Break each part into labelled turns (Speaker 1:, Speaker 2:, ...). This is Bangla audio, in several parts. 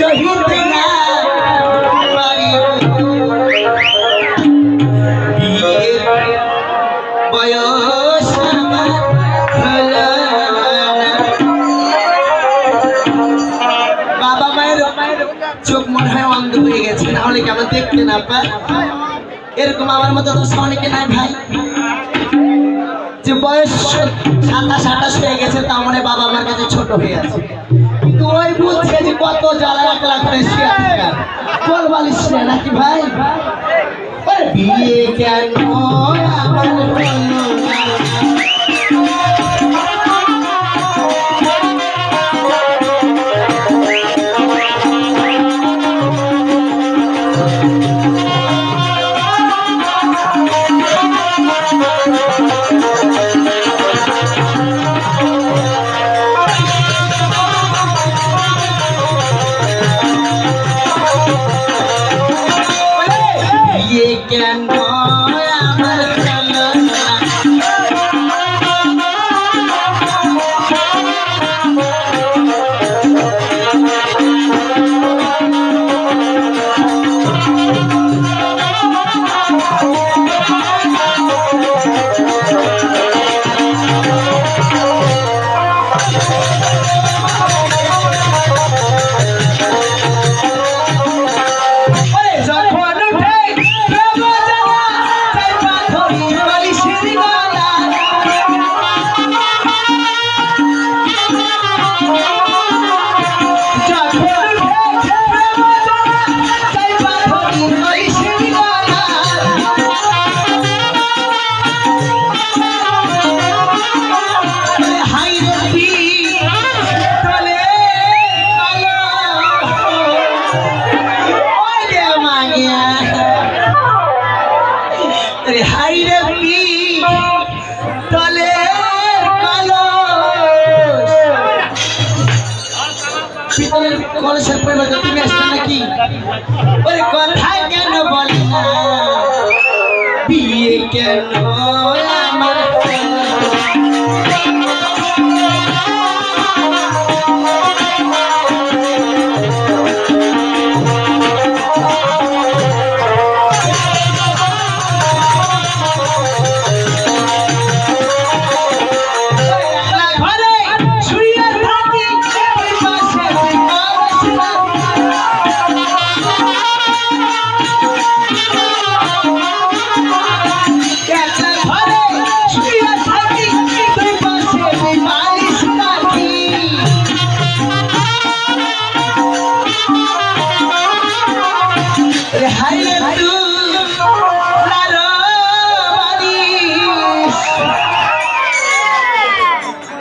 Speaker 1: শহীদ না বাবা মায়ের চোখ মনে অন্ধ হয়ে গেছে, নাহলে কেমন দেখতেন আপনার এরকম আমার মতো তো অনেকে নাই ভাই যে বয়স সাতাশ আঠাশ হয়ে গেছে তা মনে বাবা আমার কাছে ছোট হয়ে আছে। ওই বুঝছে যে কত জ্বালা করে শুয়ে থাকার বালিশ নাকি ভাই? বিয়ে কেন? কেন আমার মাগিয়া রে হাই রে পি তলে পিতলের কলসের পরিবর্তে তুমি আসবে নাকি? ওরে কথা কেন বলে না? বিয়ে কেন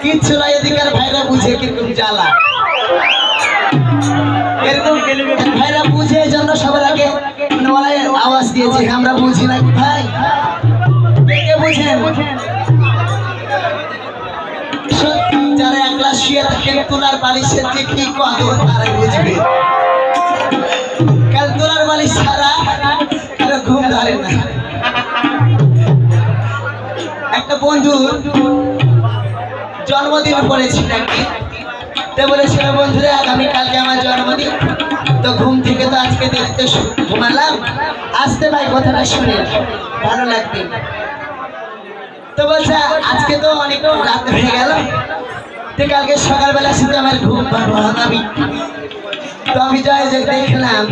Speaker 1: কিচ্ছু নাই, এদিকার ভাইরা বুঝে কীরকম জ্বালা। ভাইরা বুঝে, এই জন্য সবার আগে আওয়াজ দিয়েছে। আমরা বুঝি না ভাই বালিশ ছাড়া ঘুম ধরে না। একটা বন্ধু জন্মদিন পড়েছি নাকি তো বলেছিল বন্ধুরা আগামী কালকে আমার জন্মদিন। তো ঘুম থেকে তো আজকে দেখতে ঘুমালাম। আসতে ভাই, কথাটা শুনে ভালো লাগবে। তো বলছে, আজকে তো অনেক রাত হয়ে গেল। তো কালকে সকালবেলা শুধু আমার ঘুম পাবো আমি। তো আমি যাই যে দেখলাম,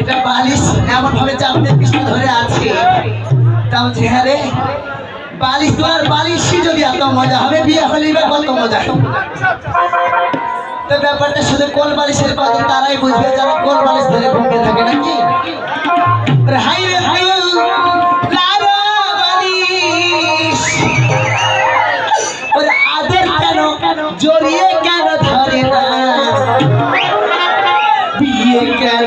Speaker 1: এটা বালিশ এমন ভাবে চাপতে পিছনে ধরে আছে। তাও চেহারে বালিশ তো আর বালিশি যদি এত মজা হবে, বিয়ে হলে কত মজা তো ব্যাপারটা শুধু কোল বালিশের কথা, তারাই বুঝবে যারা কোল বালিশ ধরে ঘুমতে থাকে নাকি? হাই রে হাই আদর কেন, জড়িয়ে কেন ধরে না? বিয়ে কেন?